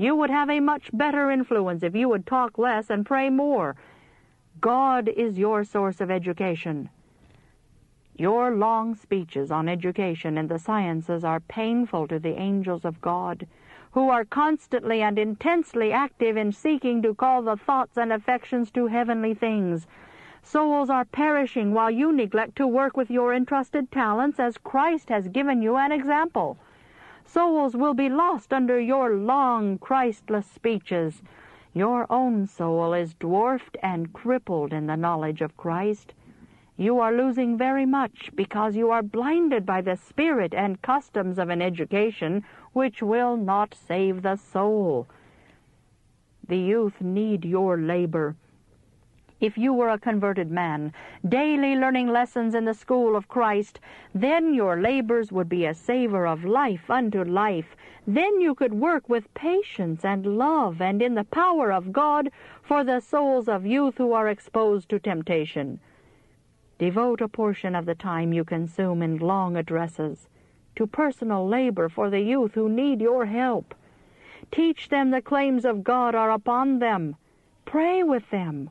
You would have a much better influence if you would talk less and pray more. God is your source of education. Your long speeches on education and the sciences are painful to the angels of God, who are constantly and intensely active in seeking to call the thoughts and affections to heavenly things. Souls are perishing while you neglect to work with your entrusted talents as Christ has given you an example. Souls will be lost under your long, Christless speeches. Your own soul is dwarfed and crippled in the knowledge of Christ. You are losing very much because you are blinded by the spirit and customs of an education which will not save the soul. The youth need your labor if you were a converted man, daily learning lessons in the school of Christ, then your labors would be a savor of life unto life. Then you could work with patience and love and in the power of God for the souls of youth who are exposed to temptation. Devote a portion of the time you consume in long addresses to personal labor for the youth who need your help. Teach them the claims of God are upon them. Pray with them.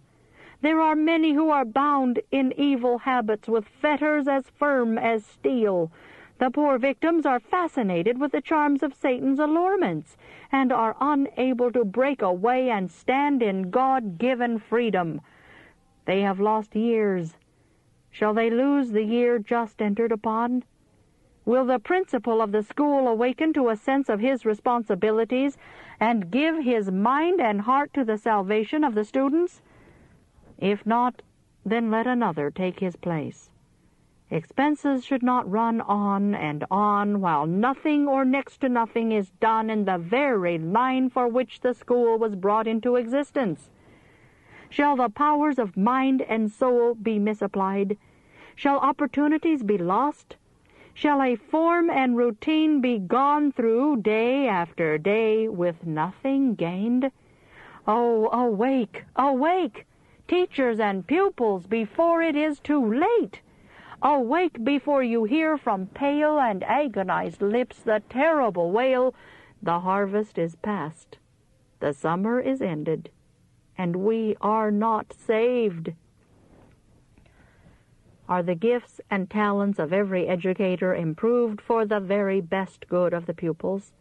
There are many who are bound in evil habits with fetters as firm as steel. The poor victims are fascinated with the charms of Satan's allurements and are unable to break away and stand in God-given freedom. They have lost years. Shall they lose the year just entered upon? Will the principal of the school awaken to a sense of his responsibilities and give his mind and heart to the salvation of the students? If not, then let another take his place. Expenses should not run on and on while nothing or next to nothing is done in the very line for which the school was brought into existence. Shall the powers of mind and soul be misapplied? Shall opportunities be lost? Shall a form and routine be gone through day after day with nothing gained? Oh, awake, awake! Teachers and pupils before it is too late. Awake before you hear from pale and agonized lips the terrible wail, the harvest is past, the summer is ended, and we are not saved. Are the gifts and talents of every educator improved for the very best good of the pupils?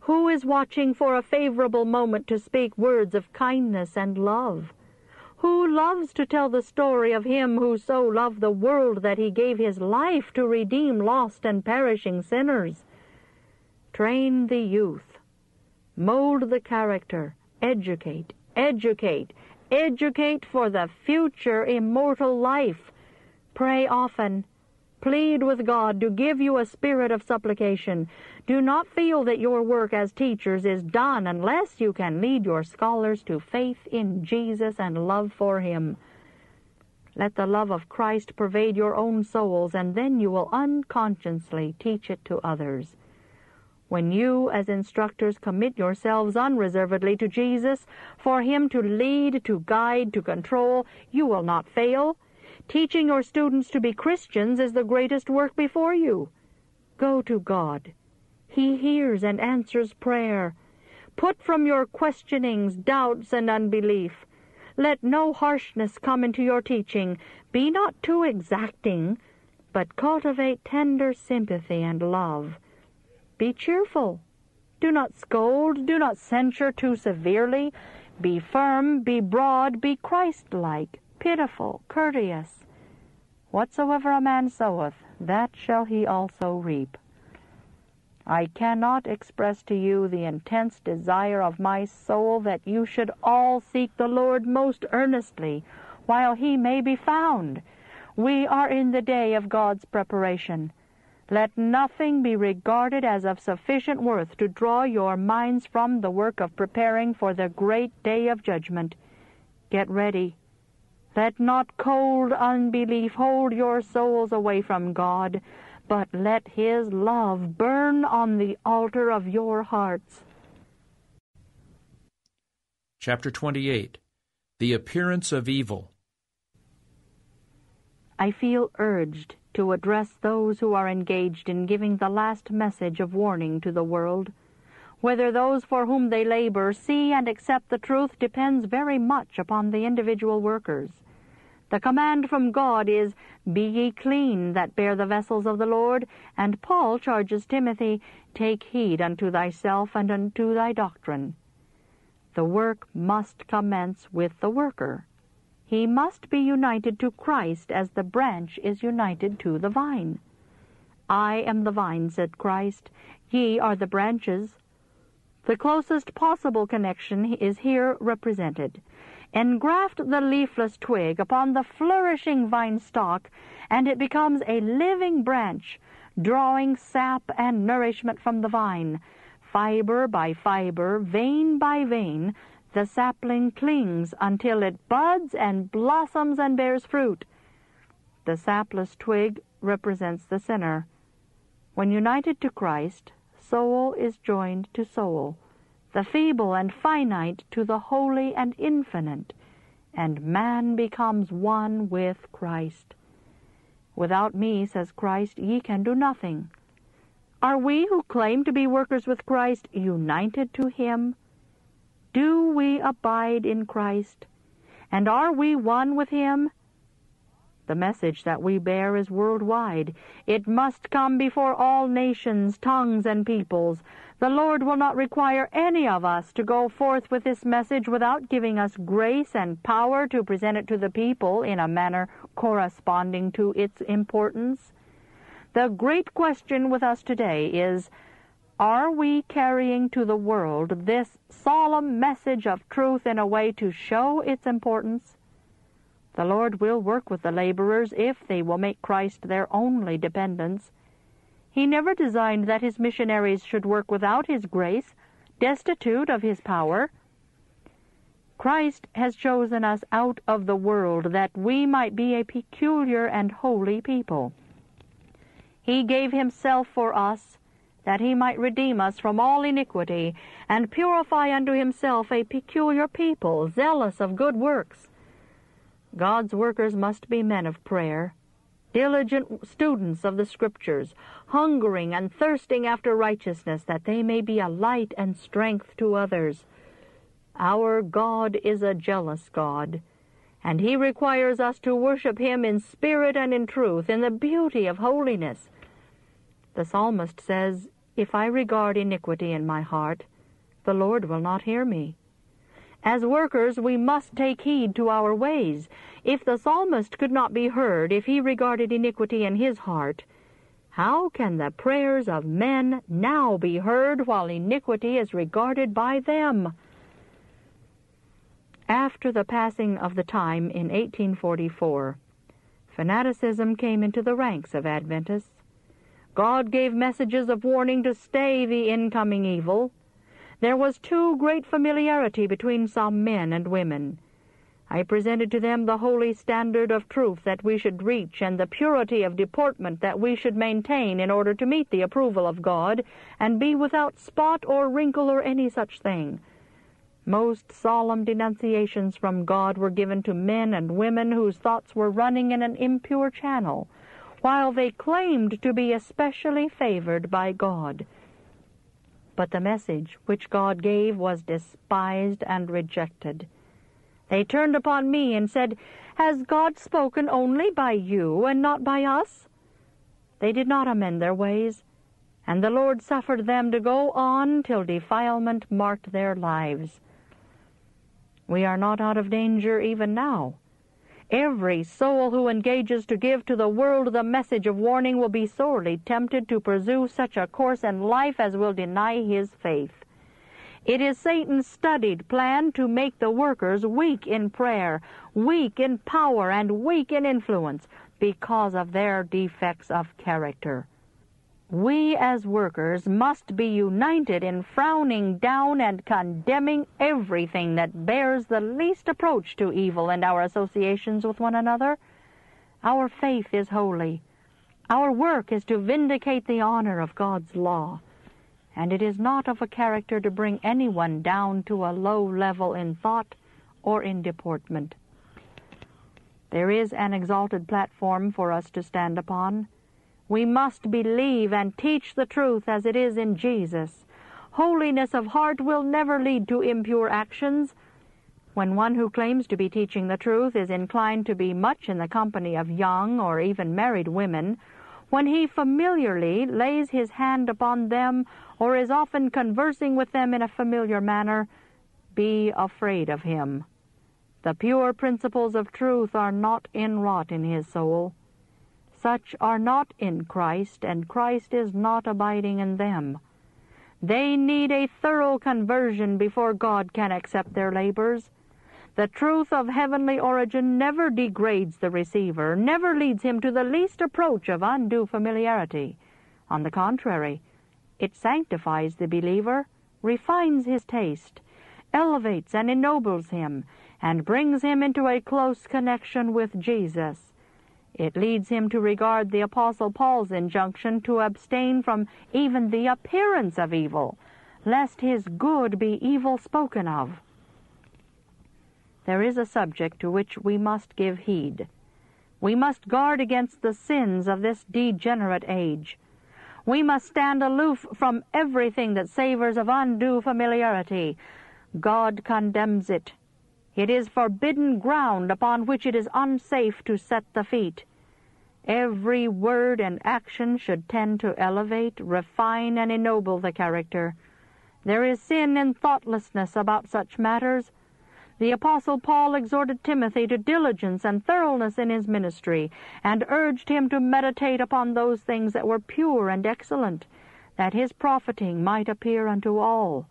Who is watching for a favorable moment to speak words of kindness and love? Who loves to tell the story of him who so loved the world that he gave his life to redeem lost and perishing sinners? Train the youth. Mold the character. Educate. Educate. Educate for the future immortal life. Pray often. Plead with God to give you a spirit of supplication. Do not feel that your work as teachers is done unless you can lead your scholars to faith in Jesus and love for Him. Let the love of Christ pervade your own souls, and then you will unconsciously teach it to others. When you, as instructors, commit yourselves unreservedly to Jesus, for Him to lead, to guide, to control, you will not fail. Teaching your students to be Christians is the greatest work before you. Go to God. He hears and answers prayer. Put from your questionings doubts and unbelief. Let no harshness come into your teaching. Be not too exacting, but cultivate tender sympathy and love. Be cheerful. Do not scold. Do not censure too severely. Be firm, be broad, be Christ-like, pitiful, courteous. Whatsoever a man soweth, that shall he also reap. I cannot express to you the intense desire of my soul that you should all seek the Lord most earnestly while he may be found. We are in the day of God's preparation. Let nothing be regarded as of sufficient worth to draw your minds from the work of preparing for the great day of judgment. Get ready. Let not cold unbelief hold your souls away from God but let his love burn on the altar of your hearts. Chapter 28 The Appearance of Evil I feel urged to address those who are engaged in giving the last message of warning to the world. Whether those for whom they labor see and accept the truth depends very much upon the individual workers. The command from God is, Be ye clean that bear the vessels of the Lord, and Paul charges Timothy, Take heed unto thyself and unto thy doctrine. The work must commence with the worker. He must be united to Christ as the branch is united to the vine. I am the vine, said Christ, ye are the branches. The closest possible connection is here represented. Engraft the leafless twig upon the flourishing vine stalk, and it becomes a living branch, drawing sap and nourishment from the vine. Fiber by fiber, vein by vein, the sapling clings until it buds and blossoms and bears fruit. The sapless twig represents the sinner. When united to Christ, soul is joined to soul, the feeble and finite to the holy and infinite, and man becomes one with Christ. Without me, says Christ, ye can do nothing. Are we who claim to be workers with Christ united to him? Do we abide in Christ? And are we one with him? The message that we bear is worldwide. It must come before all nations, tongues, and peoples. The Lord will not require any of us to go forth with this message without giving us grace and power to present it to the people in a manner corresponding to its importance. The great question with us today is, are we carrying to the world this solemn message of truth in a way to show its importance? The Lord will work with the laborers if they will make Christ their only dependence. He never designed that his missionaries should work without his grace, destitute of his power. Christ has chosen us out of the world that we might be a peculiar and holy people. He gave himself for us that he might redeem us from all iniquity, and purify unto himself a peculiar people, zealous of good works. God's workers must be men of prayer, diligent students of the Scriptures, hungering and thirsting after righteousness, that they may be a light and strength to others. Our God is a jealous God, and He requires us to worship Him in spirit and in truth, in the beauty of holiness. The psalmist says, If I regard iniquity in my heart, the Lord will not hear me. As workers, we must take heed to our ways. If the psalmist could not be heard if he regarded iniquity in his heart, how can the prayers of men now be heard while iniquity is regarded by them? After the passing of the time in 1844, fanaticism came into the ranks of Adventists. God gave messages of warning to stay the incoming evil. There was too great familiarity between some men and women. I presented to them the holy standard of truth that we should reach and the purity of deportment that we should maintain in order to meet the approval of God and be without spot or wrinkle or any such thing. Most solemn denunciations from God were given to men and women whose thoughts were running in an impure channel, while they claimed to be especially favored by God. But the message which God gave was despised and rejected. They turned upon me and said, Has God spoken only by you and not by us? They did not amend their ways, and the Lord suffered them to go on till defilement marked their lives. We are not out of danger even now. Every soul who engages to give to the world the message of warning will be sorely tempted to pursue such a course in life as will deny his faith. It is Satan's studied plan to make the workers weak in prayer, weak in power, and weak in influence because of their defects of character. We as workers must be united in frowning down and condemning everything that bears the least approach to evil in our associations with one another. Our faith is holy. Our work is to vindicate the honor of God's law. And it is not of a character to bring anyone down to a low level in thought or in deportment. There is an exalted platform for us to stand upon. We must believe and teach the truth as it is in Jesus. Holiness of heart will never lead to impure actions. When one who claims to be teaching the truth is inclined to be much in the company of young or even married women, when he familiarly lays his hand upon them or is often conversing with them in a familiar manner, be afraid of him. The pure principles of truth are not inwrought in his soul. Such are not in Christ, and Christ is not abiding in them. They need a thorough conversion before God can accept their labors. The truth of heavenly origin never degrades the receiver, never leads him to the least approach of undue familiarity. On the contrary, it sanctifies the believer, refines his taste, elevates and ennobles him, and brings him into a close connection with Jesus. It leads him to regard the Apostle Paul's injunction to abstain from even the appearance of evil, lest his good be evil spoken of. There is a subject to which we must give heed. We must guard against the sins of this degenerate age. We must stand aloof from everything that savors of undue familiarity. God condemns it. It is forbidden ground upon which it is unsafe to set the feet. Every word and action should tend to elevate, refine, and ennoble the character. There is sin and thoughtlessness about such matters. The Apostle Paul exhorted Timothy to diligence and thoroughness in his ministry, and urged him to meditate upon those things that were pure and excellent, that his profiting might appear unto all.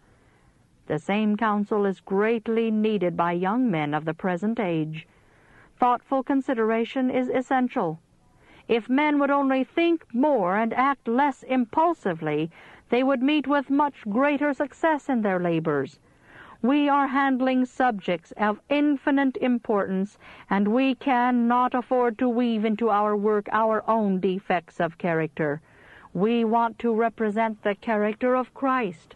The same counsel is greatly needed by young men of the present age. Thoughtful consideration is essential. If men would only think more and act less impulsively, they would meet with much greater success in their labors. We are handling subjects of infinite importance, and we cannot afford to weave into our work our own defects of character. We want to represent the character of Christ.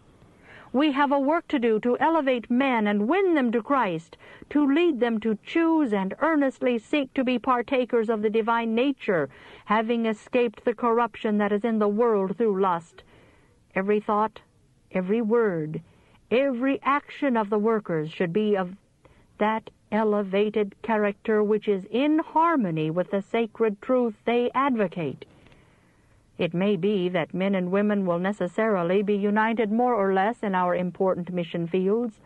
We have a work to do to elevate men and win them to Christ, to lead them to choose and earnestly seek to be partakers of the divine nature, having escaped the corruption that is in the world through lust. Every thought, every word, every action of the workers should be of that elevated character which is in harmony with the sacred truth they advocate. It may be that men and women will necessarily be united more or less in our important mission fields.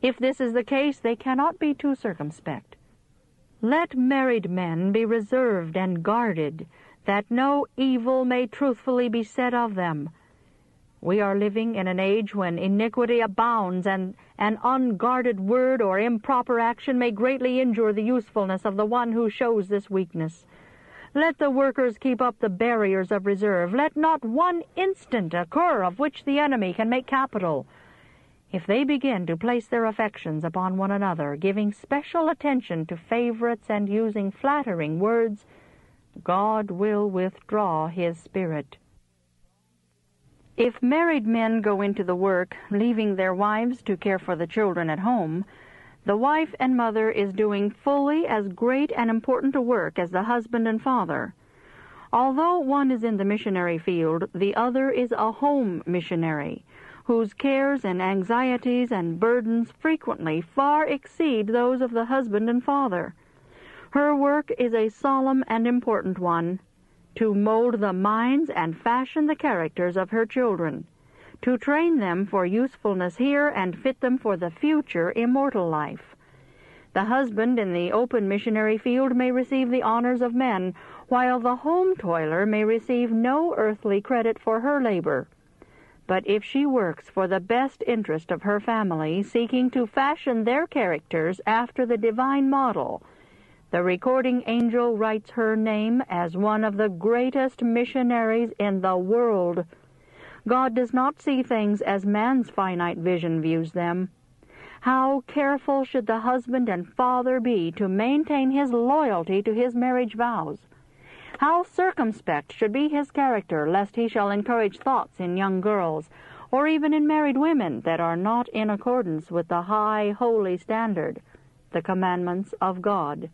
If this is the case, they cannot be too circumspect. Let married men be reserved and guarded, that no evil may truthfully be said of them. We are living in an age when iniquity abounds, and an unguarded word or improper action may greatly injure the usefulness of the one who shows this weakness. Let the workers keep up the barriers of reserve. Let not one instant occur of which the enemy can make capital. If they begin to place their affections upon one another, giving special attention to favorites and using flattering words, God will withdraw his spirit. If married men go into the work, leaving their wives to care for the children at home, the wife and mother is doing fully as great and important a work as the husband and father. Although one is in the missionary field, the other is a home missionary, whose cares and anxieties and burdens frequently far exceed those of the husband and father. Her work is a solemn and important one, to mold the minds and fashion the characters of her children to train them for usefulness here and fit them for the future immortal life. The husband in the open missionary field may receive the honors of men, while the home toiler may receive no earthly credit for her labor. But if she works for the best interest of her family, seeking to fashion their characters after the divine model, the recording angel writes her name as one of the greatest missionaries in the world. God does not see things as man's finite vision views them. How careful should the husband and father be to maintain his loyalty to his marriage vows? How circumspect should be his character, lest he shall encourage thoughts in young girls, or even in married women, that are not in accordance with the high, holy standard, the commandments of God.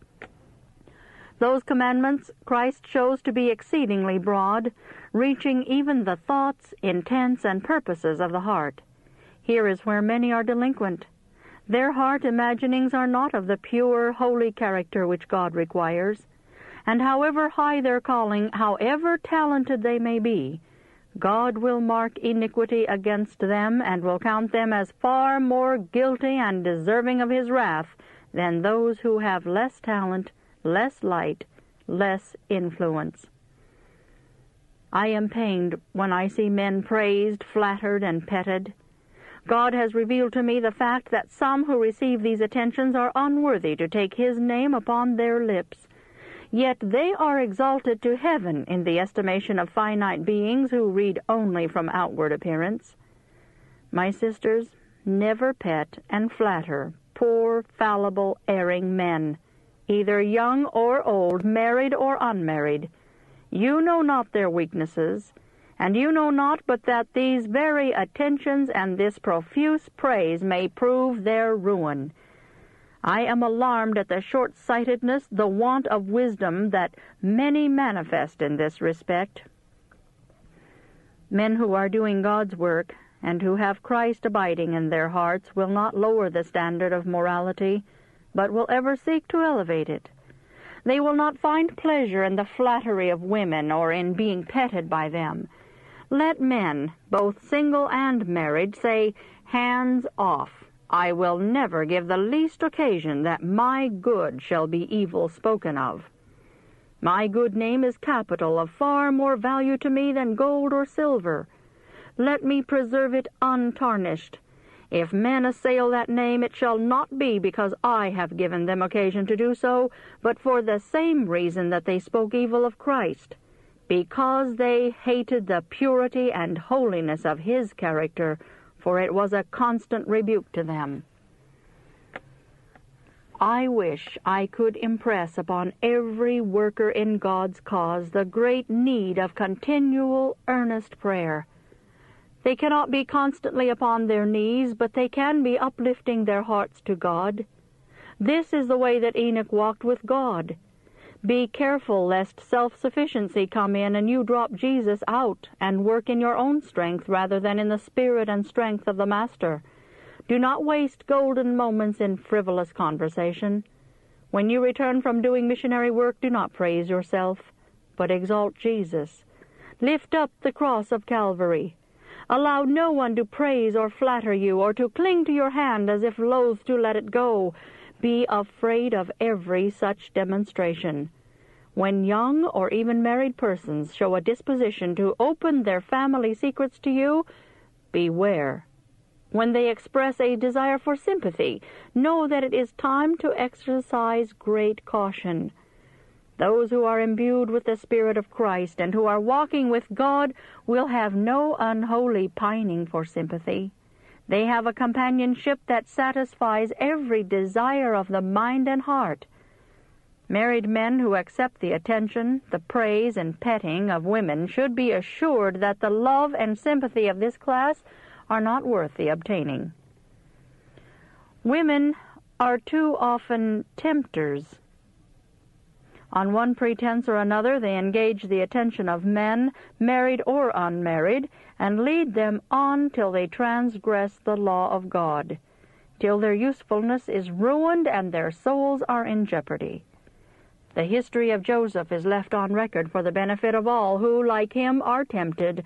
Those commandments Christ shows to be exceedingly broad, reaching even the thoughts, intents, and purposes of the heart. Here is where many are delinquent. Their heart imaginings are not of the pure, holy character which God requires. And however high their calling, however talented they may be, God will mark iniquity against them and will count them as far more guilty and deserving of his wrath than those who have less talent, less light, less influence. I am pained when I see men praised, flattered, and petted. God has revealed to me the fact that some who receive these attentions are unworthy to take His name upon their lips. Yet they are exalted to heaven in the estimation of finite beings who read only from outward appearance. My sisters, never pet and flatter poor, fallible, erring men, either young or old, married or unmarried. You know not their weaknesses, and you know not but that these very attentions and this profuse praise may prove their ruin. I am alarmed at the short-sightedness, the want of wisdom that many manifest in this respect. Men who are doing God's work and who have Christ abiding in their hearts will not lower the standard of morality, but will ever seek to elevate it. They will not find pleasure in the flattery of women or in being petted by them. Let men, both single and married, say, Hands off. I will never give the least occasion that my good shall be evil spoken of. My good name is capital of far more value to me than gold or silver. Let me preserve it untarnished. If men assail that name, it shall not be because I have given them occasion to do so, but for the same reason that they spoke evil of Christ because they hated the purity and holiness of his character, for it was a constant rebuke to them. I wish I could impress upon every worker in God's cause the great need of continual, earnest prayer. They cannot be constantly upon their knees, but they can be uplifting their hearts to God. This is the way that Enoch walked with God. Be careful lest self-sufficiency come in and you drop Jesus out and work in your own strength rather than in the spirit and strength of the Master. Do not waste golden moments in frivolous conversation. When you return from doing missionary work, do not praise yourself, but exalt Jesus. Lift up the cross of Calvary. Allow no one to praise or flatter you, or to cling to your hand as if loath to let it go, be afraid of every such demonstration. When young or even married persons show a disposition to open their family secrets to you, beware. When they express a desire for sympathy, know that it is time to exercise great caution. Those who are imbued with the Spirit of Christ and who are walking with God will have no unholy pining for sympathy. They have a companionship that satisfies every desire of the mind and heart. Married men who accept the attention, the praise, and petting of women should be assured that the love and sympathy of this class are not worth the obtaining. Women are too often tempters on one pretense or another, they engage the attention of men, married or unmarried, and lead them on till they transgress the law of God, till their usefulness is ruined and their souls are in jeopardy. The history of Joseph is left on record for the benefit of all who, like him, are tempted.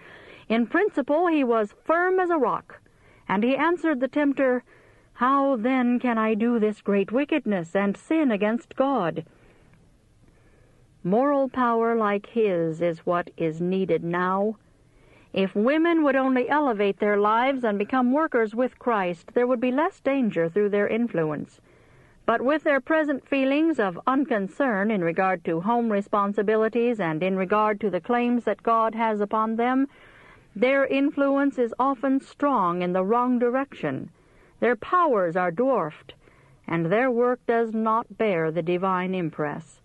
In principle he was firm as a rock, and he answered the tempter, How then can I do this great wickedness and sin against God? Moral power like his is what is needed now. If women would only elevate their lives and become workers with Christ, there would be less danger through their influence. But with their present feelings of unconcern in regard to home responsibilities and in regard to the claims that God has upon them, their influence is often strong in the wrong direction. Their powers are dwarfed, and their work does not bear the divine impress.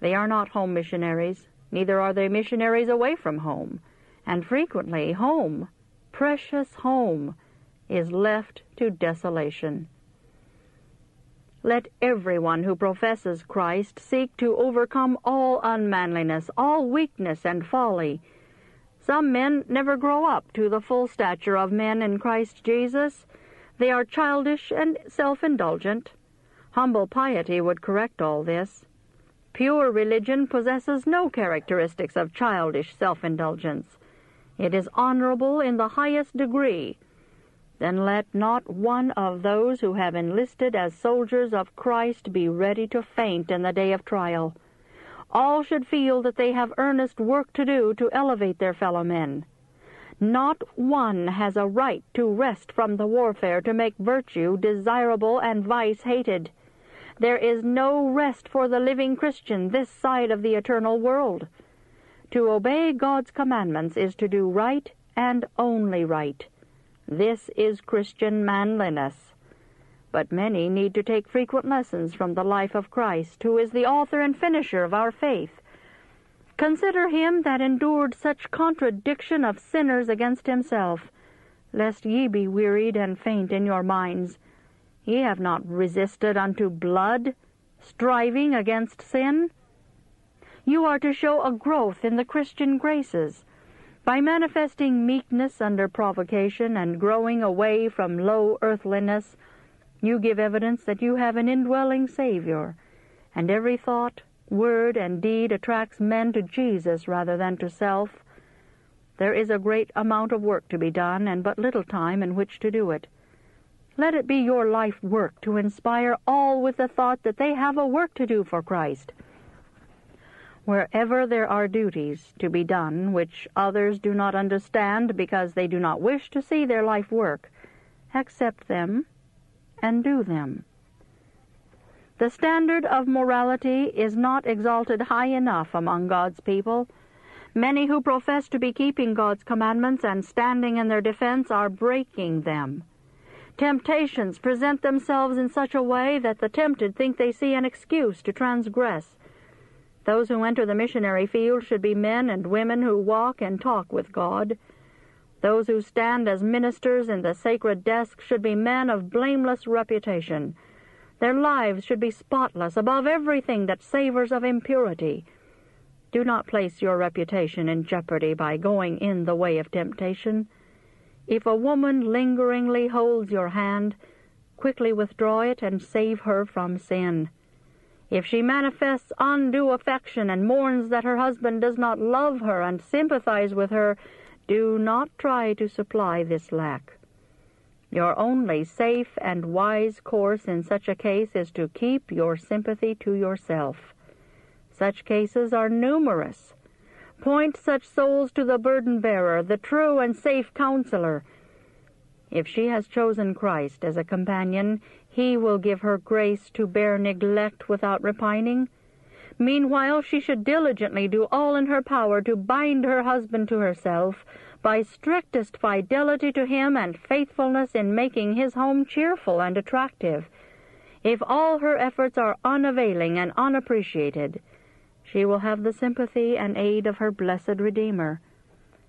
They are not home missionaries, neither are they missionaries away from home, and frequently home, precious home, is left to desolation. Let everyone who professes Christ seek to overcome all unmanliness, all weakness and folly. Some men never grow up to the full stature of men in Christ Jesus. They are childish and self-indulgent. Humble piety would correct all this. Pure religion possesses no characteristics of childish self-indulgence. It is honorable in the highest degree. Then let not one of those who have enlisted as soldiers of Christ be ready to faint in the day of trial. All should feel that they have earnest work to do to elevate their fellow men. Not one has a right to rest from the warfare to make virtue desirable and vice hated. There is no rest for the living Christian this side of the eternal world. To obey God's commandments is to do right and only right. This is Christian manliness. But many need to take frequent lessons from the life of Christ, who is the author and finisher of our faith. Consider him that endured such contradiction of sinners against himself, lest ye be wearied and faint in your minds. Ye have not resisted unto blood, striving against sin. You are to show a growth in the Christian graces. By manifesting meekness under provocation and growing away from low earthliness, you give evidence that you have an indwelling Savior, and every thought, word, and deed attracts men to Jesus rather than to self. There is a great amount of work to be done, and but little time in which to do it. Let it be your life work to inspire all with the thought that they have a work to do for Christ. Wherever there are duties to be done which others do not understand because they do not wish to see their life work, accept them and do them. The standard of morality is not exalted high enough among God's people. Many who profess to be keeping God's commandments and standing in their defense are breaking them. Temptations present themselves in such a way that the tempted think they see an excuse to transgress. Those who enter the missionary field should be men and women who walk and talk with God. Those who stand as ministers in the sacred desk should be men of blameless reputation. Their lives should be spotless above everything that savors of impurity. Do not place your reputation in jeopardy by going in the way of temptation. If a woman lingeringly holds your hand, quickly withdraw it and save her from sin. If she manifests undue affection and mourns that her husband does not love her and sympathize with her, do not try to supply this lack. Your only safe and wise course in such a case is to keep your sympathy to yourself. Such cases are numerous. Point such souls to the burden bearer, the true and safe counselor. If she has chosen Christ as a companion, he will give her grace to bear neglect without repining. Meanwhile, she should diligently do all in her power to bind her husband to herself by strictest fidelity to him and faithfulness in making his home cheerful and attractive. If all her efforts are unavailing and unappreciated, she will have the sympathy and aid of her blessed Redeemer.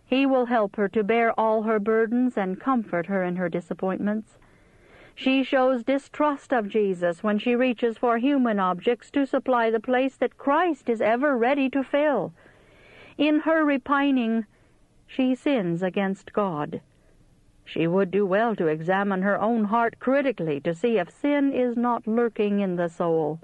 He will help her to bear all her burdens and comfort her in her disappointments. She shows distrust of Jesus when she reaches for human objects to supply the place that Christ is ever ready to fill. In her repining, she sins against God. She would do well to examine her own heart critically to see if sin is not lurking in the soul.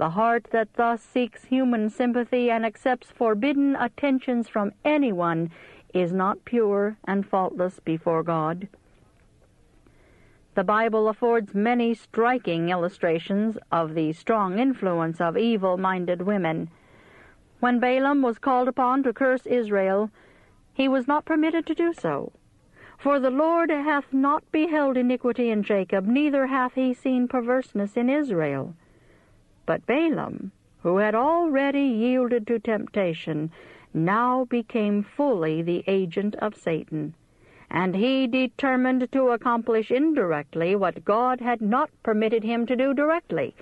The heart that thus seeks human sympathy and accepts forbidden attentions from anyone is not pure and faultless before God. The Bible affords many striking illustrations of the strong influence of evil-minded women. When Balaam was called upon to curse Israel, he was not permitted to do so. For the Lord hath not beheld iniquity in Jacob, neither hath he seen perverseness in Israel. But Balaam, who had already yielded to temptation, now became fully the agent of Satan. And he determined to accomplish indirectly what God had not permitted him to do directly.